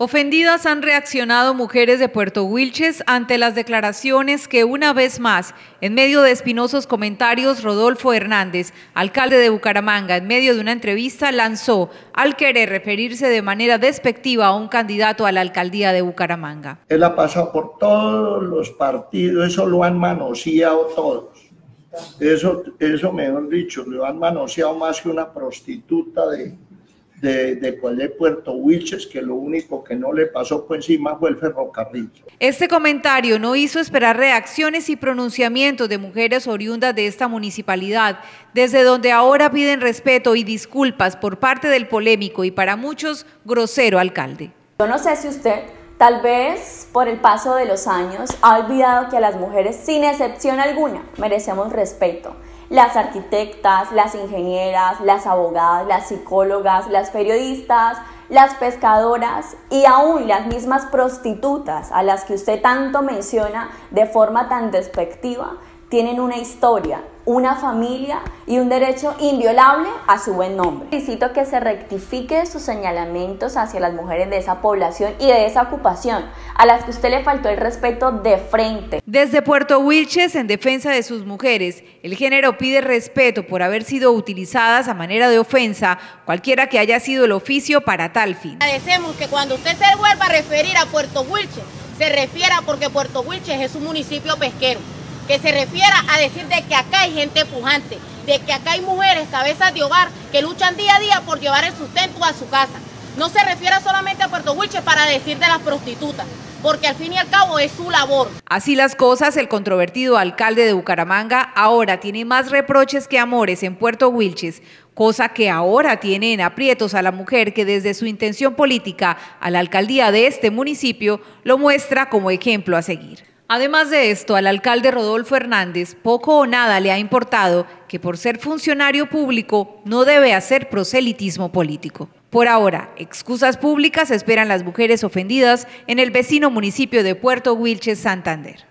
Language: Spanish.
Ofendidas han reaccionado mujeres de Puerto Wilches ante las declaraciones que una vez más, en medio de espinosos comentarios, Rodolfo Hernández, alcalde de Bucaramanga, en medio de una entrevista lanzó al querer referirse de manera despectiva a un candidato a la alcaldía de Bucaramanga. Él ha pasado por todos los partidos, eso lo han manoseado todos. Eso, eso mejor dicho, lo han manoseado más que una prostituta de, de, de Puerto Wilches, que lo único que no le pasó por encima fue el ferrocarril. Este comentario no hizo esperar reacciones y pronunciamientos de mujeres oriundas de esta municipalidad, desde donde ahora piden respeto y disculpas por parte del polémico y para muchos grosero alcalde. Yo no sé si usted Tal vez por el paso de los años ha olvidado que a las mujeres, sin excepción alguna, merecemos respeto las arquitectas, las ingenieras, las abogadas, las psicólogas, las periodistas, las pescadoras y aún las mismas prostitutas a las que usted tanto menciona de forma tan despectiva tienen una historia, una familia y un derecho inviolable a su buen nombre. Necesito que se rectifique sus señalamientos hacia las mujeres de esa población y de esa ocupación, a las que usted le faltó el respeto de frente. Desde Puerto Wilches, en defensa de sus mujeres, el género pide respeto por haber sido utilizadas a manera de ofensa, cualquiera que haya sido el oficio para tal fin. Agradecemos que cuando usted se vuelva a referir a Puerto Wilches, se refiera porque Puerto Wilches es un municipio pesquero que se refiera a decir de que acá hay gente pujante, de que acá hay mujeres, cabezas de hogar, que luchan día a día por llevar el sustento a su casa. No se refiera solamente a Puerto Wilches para decir de las prostitutas, porque al fin y al cabo es su labor. Así las cosas, el controvertido alcalde de Bucaramanga ahora tiene más reproches que amores en Puerto Wilches, cosa que ahora tiene en aprietos a la mujer que desde su intención política a la alcaldía de este municipio lo muestra como ejemplo a seguir. Además de esto, al alcalde Rodolfo Hernández poco o nada le ha importado que por ser funcionario público no debe hacer proselitismo político. Por ahora, excusas públicas esperan las mujeres ofendidas en el vecino municipio de Puerto Wilches, Santander.